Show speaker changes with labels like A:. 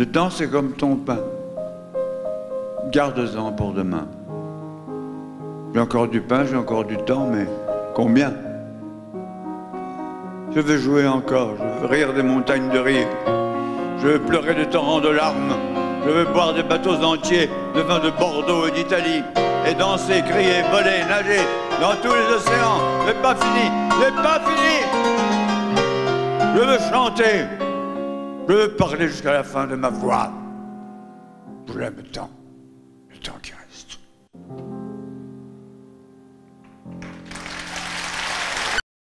A: Le temps, c'est comme ton pain. Garde-en pour demain. J'ai encore du pain, j'ai encore du temps, mais combien? Je veux jouer encore, je veux rire des montagnes de rire. Je veux pleurer des torrents de larmes. Je veux boire des bateaux entiers de vin de Bordeaux et d'Italie. Et danser, crier, voler, nager dans tous les océans. C'est pas fini, c'est pas fini. Je veux chanter. Je parler jusqu'à la fin de ma voix. Vous l'aimez tant, le temps qui reste.